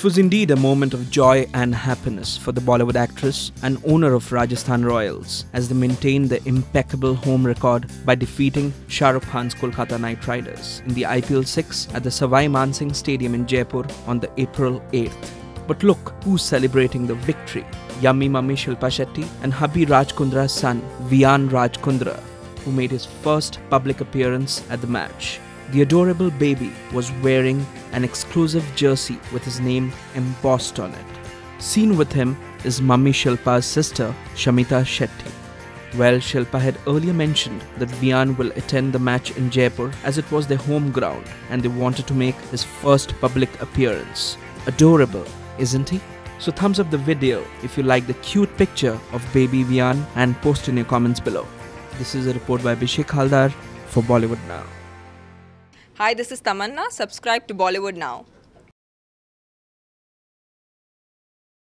It was indeed a moment of joy and happiness for the Bollywood actress and owner of Rajasthan Royals as they maintained their impeccable home record by defeating Shah Rukh Khan's Kolkata Knight Riders in the IPL 6 at the Sawai Mansingh Stadium in Jaipur on the April 8th. But look who's celebrating the victory. Yummy Mummy Shilpa Shetty and hubby Raj Kundra's son Viaan Raj Kundra, who made his first public appearance at the match. The adorable baby was wearing an exclusive jersey with his name embossed on it. Seen with him is Mummy Shilpa's sister Shamita Shetty. Well, Shilpa had earlier mentioned that Viaan will attend the match in Jaipur as it was their home ground and they wanted to make his first public appearance. Adorable, isn't he? So thumbs up the video if you like the cute picture of baby Viaan and post in your comments below. This is a report by Abhishek Haldar for Bollywood Now. Hi, this is Tamanna. Subscribe to Bollywood Now.